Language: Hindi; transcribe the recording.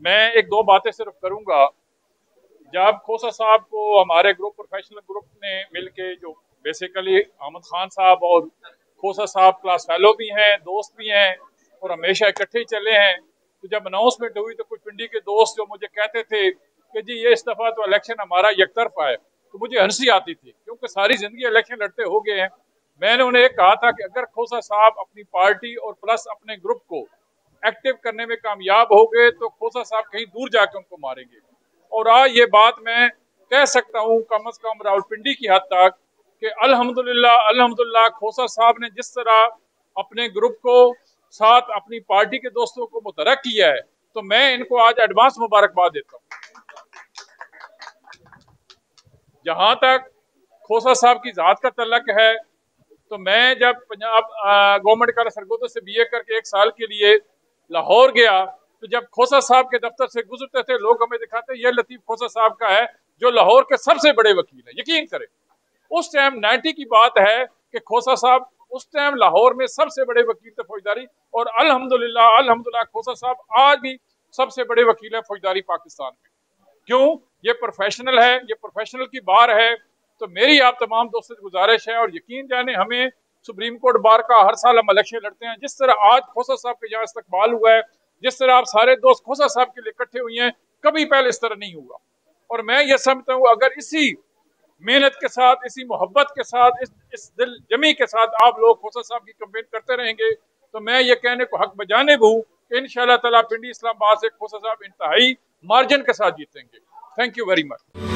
एक दो बातें सिर्फ़ करूँगा। जब खोसा साहब को हमारे ग्रुप प्रोफेशनल ग्रुप ने मिलके जो बेसिकली अहमद खान साहब और खोसा साहब क्लास फेलो भी हैं, दोस्त भी हैं और हमेशा इकट्ठे चले हैं तो जब अनाउंसमेंट हुई तो कुछ पिंडी के दोस्त जो मुझे कहते थे कि जी ये इस दफ़ा तो इलेक्शन हमारा एक तरफा है तो मुझे हँसी आती थी क्योंकि सारी ज़िंदगी इलेक्शन लड़ते हो गए हैं। मैंने उन्हें कहा था कि अगर खोसा साहब अपनी पार्टी और प्लस अपने ग्रुप को एक्टिव करने में कामयाब हो गए तो खोसा साहब कहीं दूर जाकर उनको मारेंगे। और आज ये बात मैं कह सकता हूँ कम अज कम रावलपिंडी की हद तक कि अल्हम्दुलिल्लाह अल्हम्दुलिल्लाह, खोसा साहब ने जिस तरह अपने ग्रुप को, साथ अपनी पार्टी के दोस्तों को मुतरक किया है तो मैं इनको आज एडवांस मुबारकबाद देता हूँ। जहाँ तक खोसा साहब की जात का तलक है तो मैं जब पंजाब गवर्नमेंट कॉलेज सरगोदा से बीए करके एक साल के लिए लाहौर गया तो जब खोसा साहब के दफ्तर से गुजरते थे, लोग हमें दिखाते ये लतीफ खोसा साहब का है, जो लाहौर के सबसे बड़े वकील है। यकीन करें, उस टाइम नाइन्टी की बात है कि खोसा साहब उस टाइम लाहौर में सबसे बड़े वकील थे फौजदारी, और अल्हम्दुलिल्लाह अल्हम्दुलिल्लाह खोसा साहब आज भी सबसे बड़े वकील है फौजदारी पाकिस्तान में। क्यों? ये प्रोफेशनल है, ये प्रोफेशनल की बार है तो मेरी आप तमाम दोस्तों से गुजारिश है, और यकीन जाने हमें सुप्रीम कोर्ट बार का हर साल हम इलेक्शन लड़ते हैं। जिस तरह आज खोसा साहब के यहाँ इस्तकबाल हुआ है, जिस तरह आप सारे दोस्त खोसा साहब के लिए इकट्ठे हुए हैं, कभी पहले इस तरह नहीं हुआ। और मैं ये समझता हूँ, अगर इसी मेहनत के साथ, इसी मोहब्बत के साथ, इस इस दिल जमी के साथ आप लोग खोसा साहब की कंपेन करते रहेंगे तो मैं ये कहने को हक बजाने हूँ कि इन शाह पिंडी इस्लामाबाद से खोसा साहब इंतहाई मार्जिन के साथ जीतेंगे। Thank you very much